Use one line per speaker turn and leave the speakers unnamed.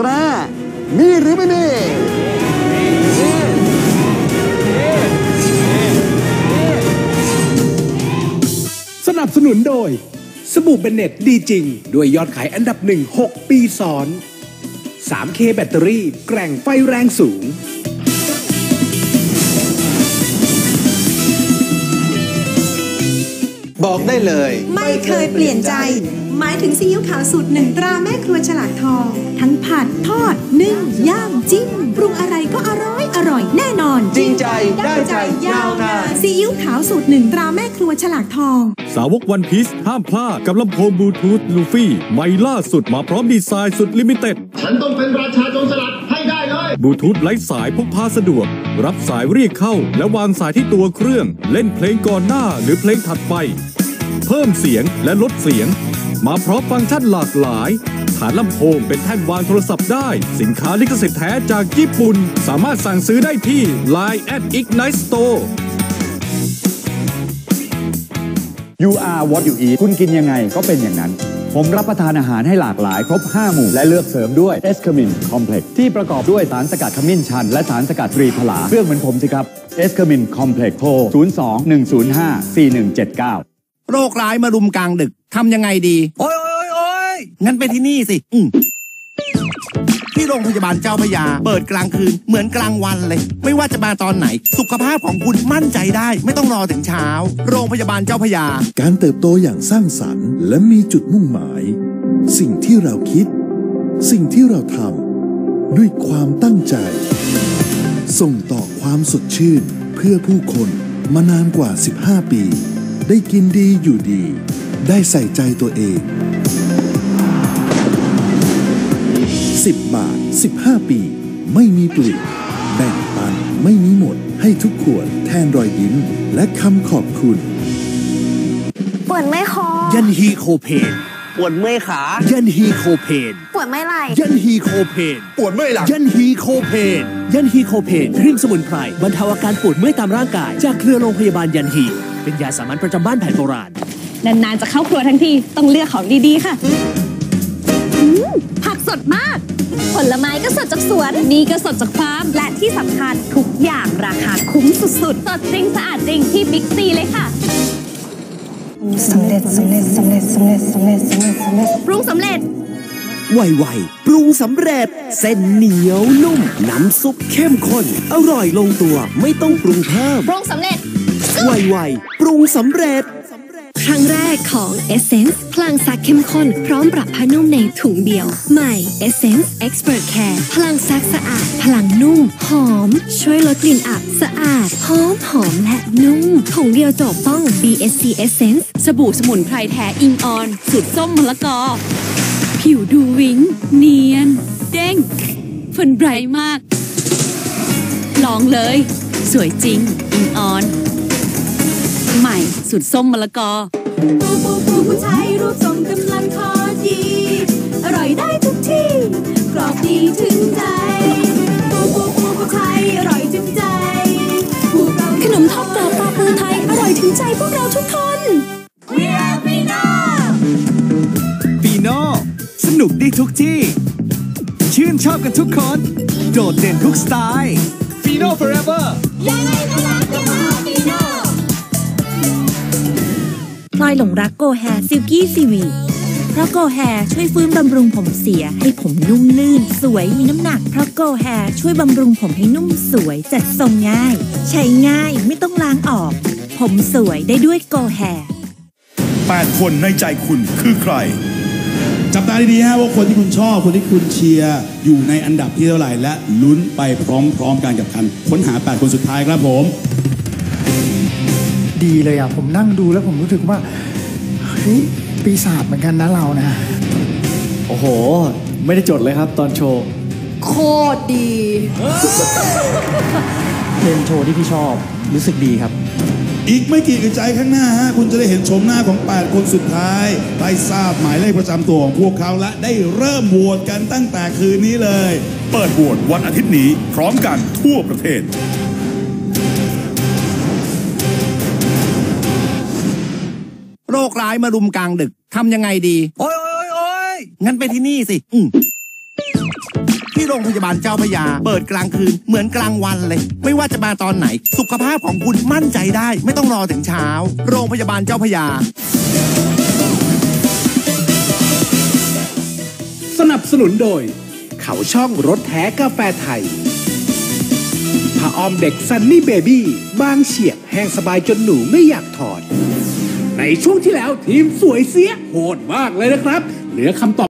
แร่มีหรือไม่มี
สนับสนุนโดย สบู่เบนเน็ตดีจริง ด้วยยอดขายอันดับหนึ่ง6ปีซ้อน 3K แบตเตอรี่แกร่งไฟแรงสูง
บอกได้เลย
ไม่เคยเปลี่ยนใจ หมายถึงซีอิ๊วขาวสูตรหนึ่งตราแม่ครัวฉลากทอง ทั้งผัดทอดนึ่งย่างจิ้มปรุงอะไรก็อร่อยอร่อยแน่นอน
จริงใจได้ใจยาวนาน
ซีอิ๊วขาวสูตรหนึ่งตราแม่ครัวฉลากทอง
สาวกวันพีซห้ามพลาดกับลำโพงบลูทูธลูฟี่ใหม่ล่าสุดมาพร้อมดีไซน์สุด limited
ฉันต้องเป็นราชาโจรสลัดให้ได้เลย
บลูทูธไร้สายพกพาสะดวก รับสายเรียกเข้า และวางสายที่ตัวเครื่อง เล่นเพลงก่อนหน้าหรือเพลงถัดไป เพิ่มเสียงและลดเสียง มาพร้อมฟังก์ชันหลากหลาย ฐานลำโพงเป็นแท่นวางโทรศัพท์ได้ สินค้าลิขสิทธิ์แท้จากญี่ปุ่น สามารถสั่งซื้อได้ที่ Line at Ignite Store
You are what you eat คุณกินยังไงก็เป็นอย่างนั้น ผมรับประทานอาหารให้หลากหลายครบ 5 หมู่ และเลือกเสริมด้วยเอสคามินคอมเพล็กที่ประกอบด้วยสารสกัดขมิ้นชัน และสารสกัดตรีพลาเรื่องเหมือนผมสิครับเอสคามินคอมเพล็กโทร 02-105-4179
โรคร้ายมารุมกลางดึก ทำยังไงดี โอ้ยโอ้ยโอ้ยงั้นไปที่นี่สิอืมที่โรงพยาบาลเจ้าพระยา เปิดกลางคืนเหมือนกลางวันเลย ไม่ว่าจะมาตอนไหน สุขภาพของคุณมั่นใจได้ ไม่ต้องรอถึงเช้า โรงพยาบาลเจ้าพระยา
การเติบโตอย่างสร้างสรรค์และมีจุดมุ่งหมาย สิ่งที่เราคิด สิ่งที่เราทำด้วยความตั้งใจ ส่งต่อความสดชื่น เพื่อผู้คนมานานกว่า 15 ปี ได้กินดีอยู่ดี ได้ใส่ใจตัวเอง 10 บาท 15 ปี ไม่มีเปลี่ยนแบ่งปันไม่มีหมด ให้ทุกขวดแทนรอยยิ้ม และคำขอบคุณ
ปวดไม่คอ
ยันฮีโคเพน
ปวดเมื่อยขา
ยันฮีโคเพน
ปวดเมื่อยไหล่
ยันฮีโคเพน
ปวดเมื่อยหลัง
ยันฮีโคเพนยันฮีโคเพนครีมสมุนไพรบรรเทาอาการปวดเมื่อยตามร่างกาย จากเครือโรงพยาบาลยันฮี เป็นยาสามัญประจำบ้านแผนโบราณ
นานๆจะเข้าครัวทั้งทีต้องเลือกของดีๆ ค่ะอืมผักสดมาก ผลไม้ก็สดจากสวน นี่ก็สดจากฟาร์ม และที่สำคัญทุกอย่างราคาคุ้มสุดๆ สดจริงสะอาดจริงที่บิ๊กซีเลยค่ะ สำเร็จสำเร็จสำเร็จสำเร็จสำเร็จสำเร็จสำเร็จปรุงสำเร็จ
ไวๆปรุงสำเร็จ เส้นเหนียวนุ่ม น้ำซุปเข้มข้น อร่อยลงตัวไม่ต้องปรุงเพิ่ม
ปรุงสำเร็จ
ไวๆปรุงสำเร็จ
ครั้งแรกของ Essence พลังซักเข้มข้น พร้อมปรับผ้านุ่มในถุงเดียว ใหม่ Essence Expert Care พลังซักสะอาด พลังนุ่ม หอม ช่วยลดกลิ่นอับสะอาด หอมหอมและนุ่ม ถุงเดียวจบต้อง BSC Essence
สบู่สมุนไพรแท้อิงออน สูตรส้มมะละกอ ผิวดูวิงเนียน เด้งเฟนไบรท์มาก ลองเลย สวยจริงอิงออน ใหม่สูตรส้มมะละกอ
ปูปูปูผู้ชายรูปทรงกำลังพอดี อร่อยได้ทุกที่ กรอบดีถึงใจปูปูปูผู้ชายอร่อยถึงใจพวกเรา
ขนมทอดกรอบปลาปูไทย อร่อยถึงใจพวกเราทุกคน
We are Pino
ปีโน่สนุกได้ทุกที่ ชื่นชอบกันทุกคน โดดเด่นทุกสไตล์
Fino Forever
ยังไงก็รัก
ลอยหลงรักโกแฮซิลกี้ซีวีเพราะโกแฮช่วยฟื้นบำรุงผมเสียให้ผมนุ่มลื่น สวยมีน้ำหนัก เพราะโกแฮช่วยบำรุงผมให้นุ่มสวยจัดทรงง่าย ใช้ง่ายไม่ต้องล้างออก ผมสวยได้ด้วยโกแฮ
8 คนในใจคุณคือใคร
จับตาดีๆฮะว่าคนที่คุณชอบ คนที่คุณเชียร์อยู่ในอันดับที่เท่าไหร่และลุ้นไปพร้อมๆกันกับการค้นหา 8 คนสุดท้ายครับผม
ดีเลยอะผมนั่งดูแล้วผมรู้สึกว่าเฮ้ยปีศาจเหมือนกันนะเรานะ
โอ้โห ไม่ได้จดเลยครับตอนโชว์
โคตรดี
เป็นโชว์ที่พี่ชอบรู้สึกดีครับ
อีกไม่กี่อึดใจข้างหน้าฮะคุณจะได้เห็นชมหน้าของ 8 คนสุดท้ายได้ทราบหมายเลขประจำตัวของพวกเขาและได้เริ่มโหวตกันตั้งแต่คืนนี้เลย
เปิดโหวตวันอาทิตย์นี้พร้อมกันทั่วประเทศา
ยมารุมกลางดึกทำยังไงดี โอ้ยโอ้ยโอ้ยงั้นไปที่นี่สิอืมที่โรงพยาบาลเจ้าพระยา เปิดกลางคืนเหมือนกลางวันเลย ไม่ว่าจะมาตอนไหน สุขภาพของคุณมั่นใจได้ ไม่ต้องรอถึงเช้า โรงพยาบาลเจ้าพระยา
สนับสนุนโดย เขาช่องรถแท้กาแฟไทยผ้าอ้อมเด็กซันนี่เบบี้บางเฉียบแห้งสบายจนหนูไม่อยากถอด ในช่วงที่แล้วทีมสวยเสียโหดมากเลยนะครับ เหลือคำตอบ